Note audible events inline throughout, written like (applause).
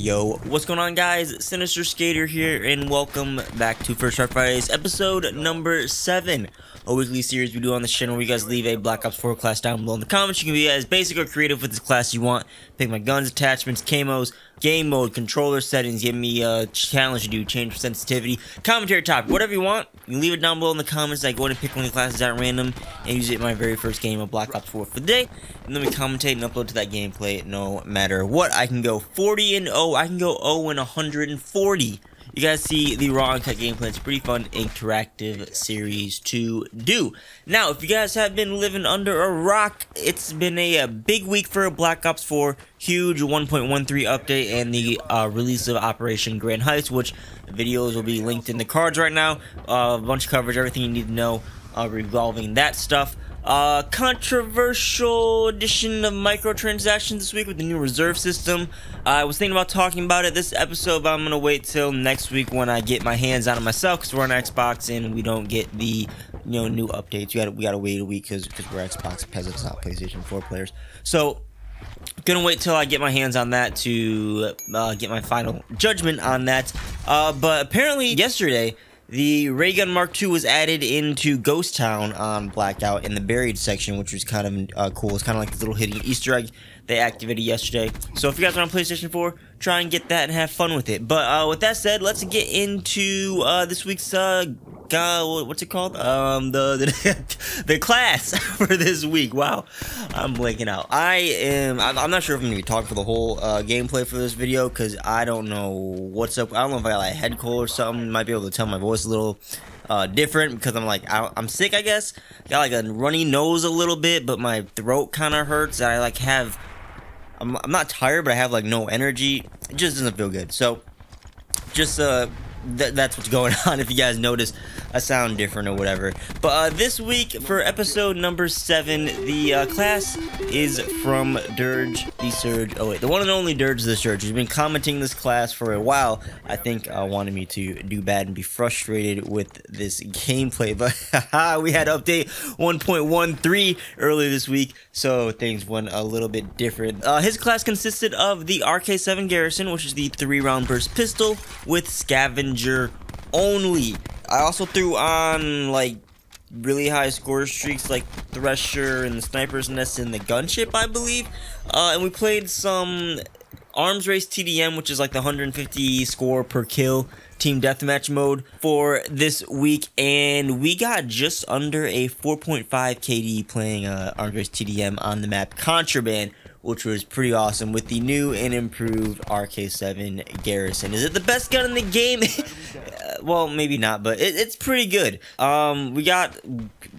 Yo, what's going on guys? Sinister Skater here and welcome back to First Try Fridays episode number 7 a weekly series we do on the channel where you guys leave a Black Ops 4 class down below in the comments. You can be as basic or creative with this class you want. Pick my guns, attachments, camos, game mode, controller settings, give me a challenge to do, change sensitivity, commentary topic, whatever you want. You leave it down below in the comments. I go in and pick one of the classes at random and use it in my very first game of Black Ops 4 for the day. And then we commentate and upload to that gameplay no matter what. I can go 40 and 0. I can go 0 and 140 you guys see the raw uncut gameplay. It's pretty fun interactive series to do. Now, if you guys have been living under a rock, it's been a, a big week for Black Ops 4. Huge 1.13 update and the uh, release of Operation Grand Heights, which videos will be linked in the cards right now. Uh, a bunch of coverage, everything you need to know uh, revolving that stuff. Uh, controversial edition of microtransactions this week with the new reserve system. Uh, I was thinking about talking about it this episode, but I'm gonna wait till next week when I get my hands on it myself, because we're on Xbox and we don't get the you know new updates. We gotta we gotta wait a week because because we're Xbox peasants, not PlayStation 4 players. So gonna wait till I get my hands on that to uh, get my final judgment on that. Uh, but apparently yesterday the ray gun Mark II was added into Ghost Town on Blackout in the buried section, which was kind of uh, cool. It's kind of like this little hidden Easter egg they activated yesterday. So if you guys are on PlayStation 4, try and get that and have fun with it. But uh, with that said, let's get into uh, this week's uh, God, what's it called? Um, the (laughs) the, the class (laughs) for this week. Wow, I'm blanking out. I am. I'm not sure if I'm gonna be talking for the whole uh, gameplay for this video because I don't know what's up. I don't know if I got like a head cold or something. Might be able to tell my voice a little uh, different because I'm like I, am sick. I guess got like a runny nose a little bit, but my throat kind of hurts. I like have. I'm, I'm not tired, but I have like no energy. It just doesn't feel good. So, just uh, th that's what's going (laughs) on. If you guys notice, I sound different or whatever. But uh, this week, for episode number 7, the uh, class is from Durge the Surge. Oh, wait, the one and only Durge the Surge, who's been commenting this class for a while. I think uh, wanted me to do bad and be frustrated with this gameplay. (laughs) But we had update 1.13 earlier this week, so things went a little bit different. Uh, his class consisted of the RK-7 Garrison, which is the 3-round burst pistol, with Only. I also threw on like really high score streaks like Thresher and the Sniper's Nest and the Gunship, I believe. Uh, and we played some Arms Race TDM, which is like the 150 score per kill team deathmatch mode for this week, and we got just under a 4.5 KD playing uh, Arms Race TDM on the map Contraband, which was pretty awesome with the new and improved RK7 Garrison. Is it the best gun in the game? (laughs) well, maybe not, but it, it's pretty good. Um, we got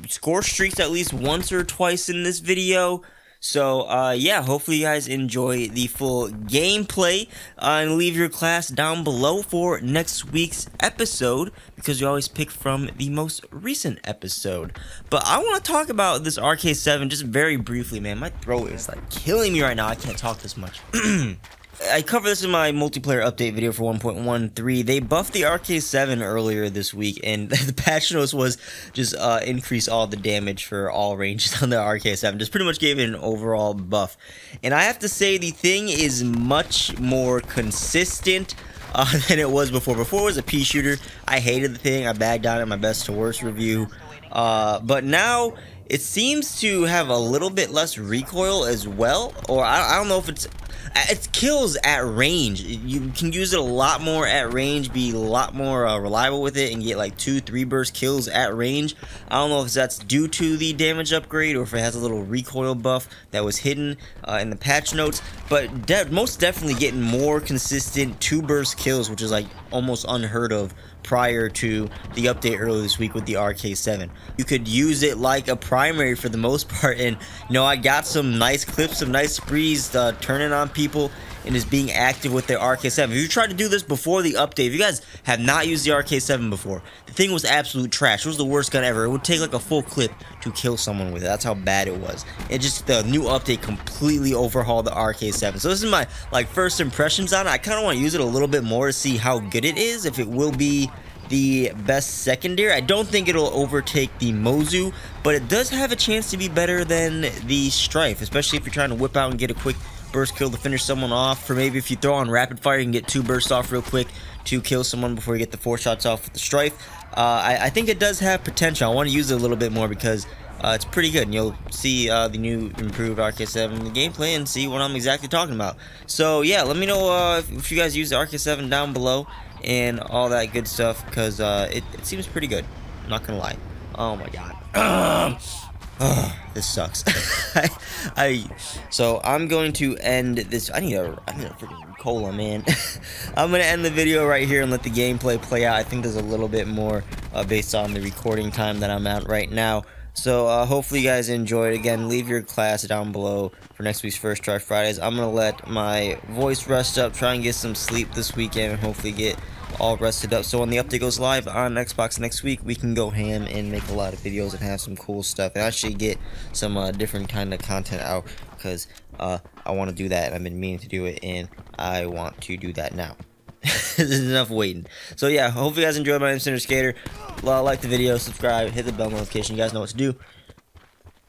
score streaks at least once or twice in this video. So, uh, yeah, hopefully you guys enjoy the full gameplay uh, and leave your class down below for next week's episode because we always pick from the most recent episode. But I want to talk about this RK7 just very briefly, man. My throat is like killing me right now. I can't talk this much. (clears throat) I cover this in my multiplayer update video for 1.13. They buffed the RK7 earlier this week, and (laughs) the patch notes was just uh, increase all the damage for all ranges (laughs) on the RK7. Just pretty much gave it an overall buff. And I have to say, the thing is much more consistent (laughs) uh, than it was before. Before it was a pea shooter. I hated the thing. I bagged on it my best to worst review. Uh, but now it seems to have a little bit less recoil as well. Or I, I don't know if it's it kills at range. You can use it a lot more at range, be a lot more uh, reliable with it, and get like two, three burst kills at range. I don't know if that's due to the damage upgrade or if it has a little recoil buff that was hidden uh, in the patch notes, but de most definitely getting more consistent two burst kills, which is like almost unheard of prior to the update earlier this week with the RK7. You could use it like a primary for the most part, and you know, I got some nice clips, some nice sprees uh, turning on people and is being active with their RK7. If you tried to do this before the update, if you guys have not used the RK7 before, the thing was absolute trash. It was the worst gun ever. It would take like a full clip to kill someone with it. That's how bad it was. It just, the new update completely overhauled the RK7. So this is my like first impressions on it. I kind of want to use it a little bit more to see how good it is, if it will be the best secondary. I don't think it'll overtake the Mozu, but it does have a chance to be better than the Strife, especially if you're trying to whip out and get a quick burst kill to finish someone off. For maybe if you throw on rapid fire, you can get two bursts off real quick to kill someone before you get the four shots off with the strife. Uh, I, I, think it does have potential. I want to use it a little bit more because uh, it's pretty good. And you'll see uh, the new improved RK7 gameplay and see what I'm exactly talking about. So yeah, let me know uh, if, if, you guys use the RK7 down below and all that good stuff because uh, it, it seems pretty good. I'm not gonna lie. Oh my god. (clears throat) Oh, this sucks. (laughs) I, I, so I'm going to end this. I need a, I need a freaking cola, man. (laughs) I'm gonna end the video right here and let the gameplay play out. I think there's a little bit more uh, based on the recording time that I'm at right now. So uh, hopefully you guys enjoyed. Again, leave your class down below for next week's First Try Fridays. I'm gonna let my voice rest up, try and get some sleep this weekend, and hopefully get all rested up. So when the update goes live on Xbox next week, we can go ham and make a lot of videos and have some cool stuff and actually get some uh, different kind of content out because uh, I want to do that and I've been meaning to do it and I want to do that now. (laughs) this is enough waiting. So yeah, hope you guys enjoyed my Center Skater. Like the video, subscribe, hit the bell notification. You guys know what to do.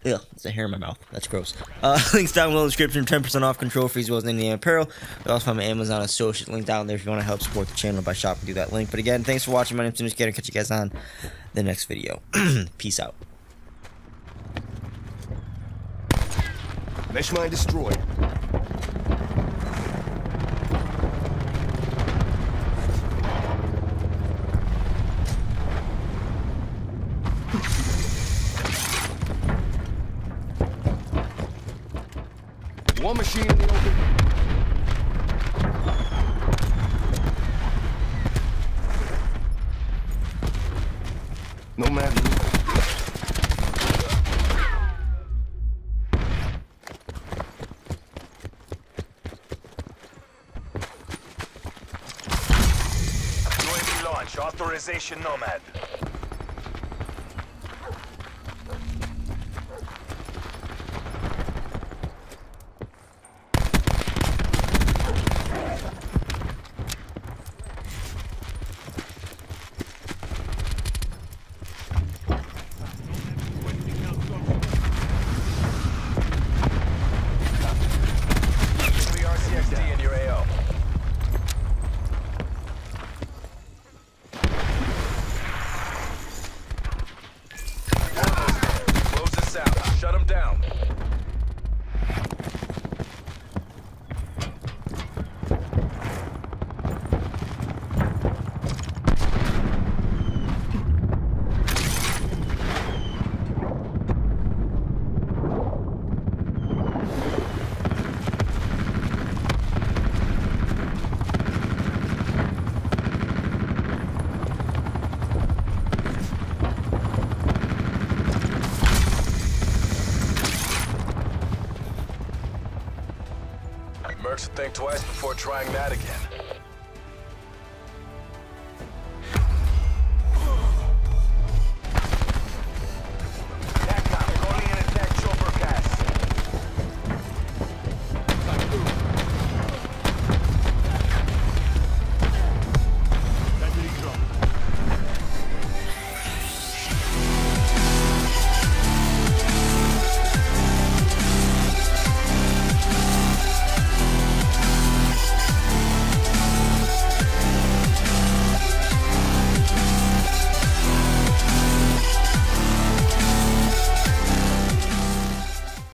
Ugh, it's a hair in my mouth. That's gross. Uh, (laughs) links down below in the description. 10% off KontrolFreek as well as any apparel. We also have my Amazon associate link down there if you want to help support the channel by shopping through that link. But again, thanks for watching. My name's Ninja Catch you guys on the next video. (clears throat) Peace out. Mesh mine destroyed. One machine in the open. No man. Authorization Nomad. Think twice before trying that again.